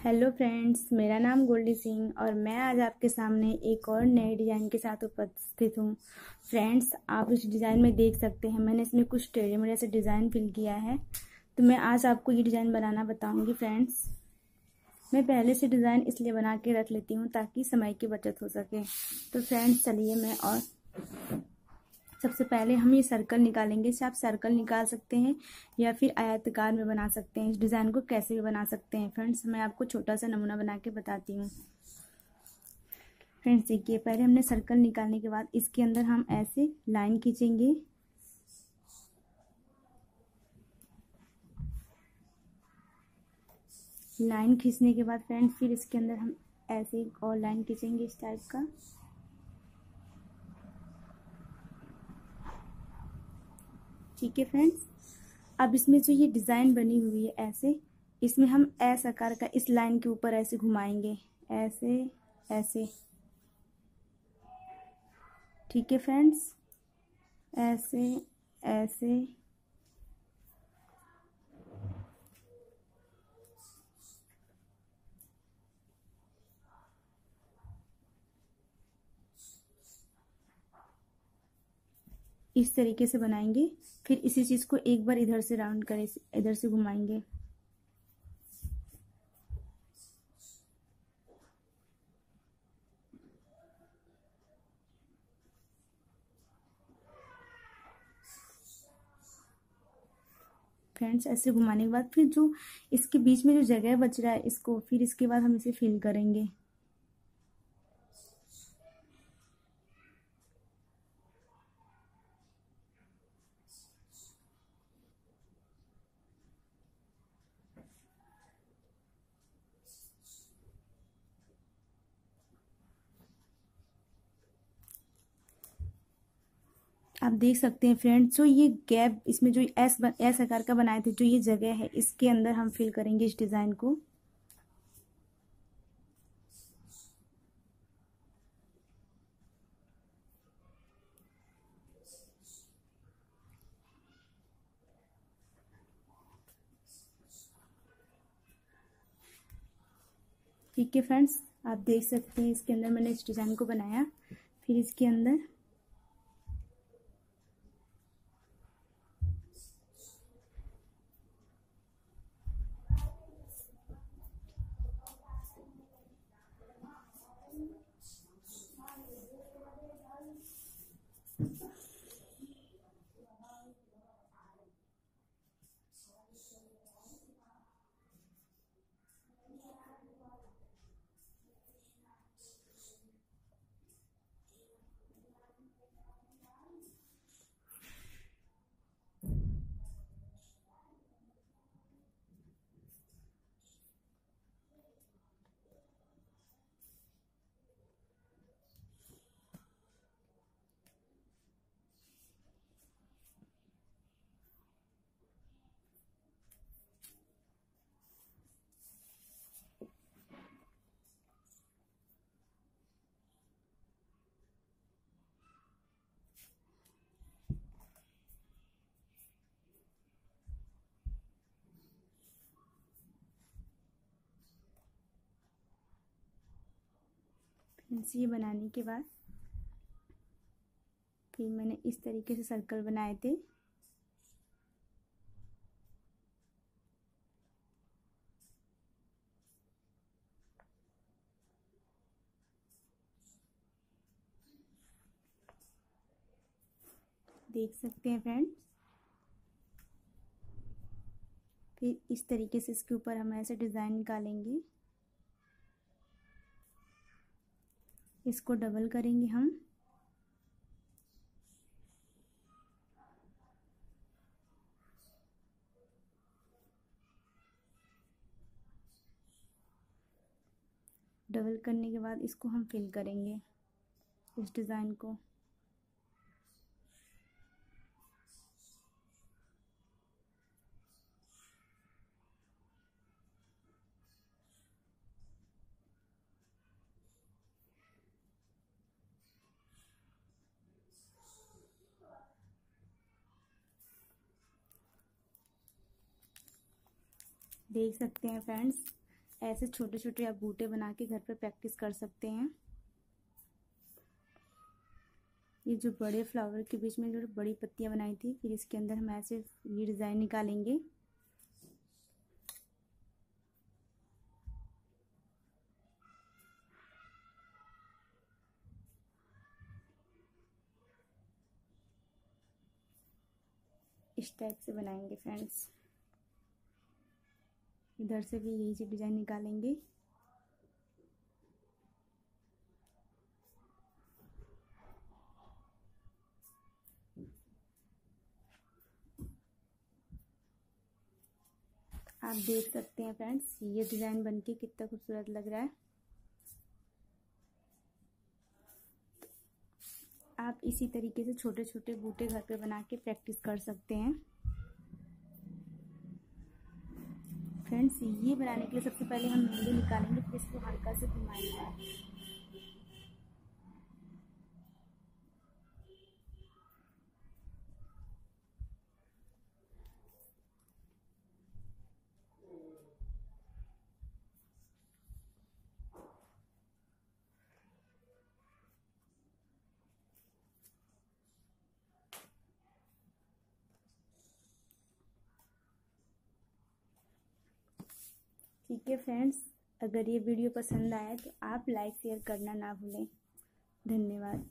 Hello friends, मेरा नाम गोल्डी सिंह और मैं आज आपके सामने एक और नए डिज़ाइन के साथ उपस्थित हूँ। फ्रेंड्स, आप इस डिज़ाइन में देख सकते हैं, मैंने इसमें कुछ टेढ़े से डिज़ाइन फिल किया है। तो मैं आज आपको ये डिज़ाइन बनाना बताऊँगी फ्रेंड्स। मैं पहले से डिज़ाइन इसलिए बना के रख लेती हूँ ताकि समय की बचत हो सके। तो फ्रेंड्स, चलिए मैं और सबसे पहले हम ये सर्कल निकालेंगे। इसे आप सर्कल निकाल सकते हैं या फिर आयतकार में बना सकते हैं। इस डिज़ाइन को कैसे भी बना सकते हैं। फ्रेंड्स मैं आपको छोटा सा नमूना बना के बताती हूँ। फ्रेंड्स देखिए, पहले हमने सर्कल निकालने के बाद इसके अंदर हम ऐसे लाइन खींचेंगे। लाइन खींचने के बाद फ्रेंड्स फिर इसके अंदर हम ऐसे एक और लाइन खींचेंगे इस टाइप का। ठीक है फ्रेंड्स अब इसमें जो ये डिज़ाइन बनी हुई है ऐसे, इसमें हम एस आकार का इस लाइन के ऊपर ऐसे घुमाएँगे। ऐसे ऐसे। ठीक है फ्रेंड्स ऐसे ऐसे। इस तरीके से बनाएँगे। फिर इसी चीज़ को एक बार इधर से राउंड करें, इधर से घुमाएँगे। फ्रेंड्स, ऐसे घुमाने के बाद फिर जो इसके बीच में जो जगह बच रहा है, इसको फिर इसके बाद हम इसे फिल करेंगे। आप देख सकते हैं फ्रेंड्स, जो ये गैप, इसमें जो एस एस आकार का बनाए थे, जो ये जगह है, इसके अंदर हम फिल करेंगे इस डिज़ाइन को। ठीक है फ्रेंड्स, आप देख सकते हैं इसके अंदर मैंने इस डिज़ाइन को बनाया, फिर इसके अंदर ये बनाने के बाद फिर मैंने इस तरीके से सर्कल बनाए थे। देख सकते हैं फ्रेंड्स फिर इस तरीके से इसके ऊपर हम ऐसे डिज़ाइन निकालेंगे। इसको डबल करेंगे हम। डबल करने के बाद इसको हम फिल करेंगे, इस डिज़ाइन को। देख सकते हैं फ्रेंड्स ऐसे छोटे छोटे आप बूटे बना के घर पर प्रैक्टिस कर सकते हैं। ये जो बड़े फ्लावर के बीच में जो बड़ी पत्तियाँ बनाई थी, फिर इसके अंदर हम ऐसे ये डिज़ाइन निकालेंगे। इस टाइप से बनाएँगे फ्रेंड्स इधर से भी यही से डिज़ाइन निकालेंगे। आप देख सकते हैं फ्रेंड्स, ये डिज़ाइन बनके कितना खूबसूरत लग रहा है। आप इसी तरीके से छोटे छोटे बूटे घर पे बना के प्रैक्टिस कर सकते हैं। फ्रेंड्स ये बनाने के लिए सबसे पहले हम मेहंदी निकालेंगे, फिर इसको हल्का से घुमाएँगे। ठीक है फ्रेंड्स अगर ये वीडियो पसंद आया तो आप लाइक शेयर करना ना भूलें। धन्यवाद।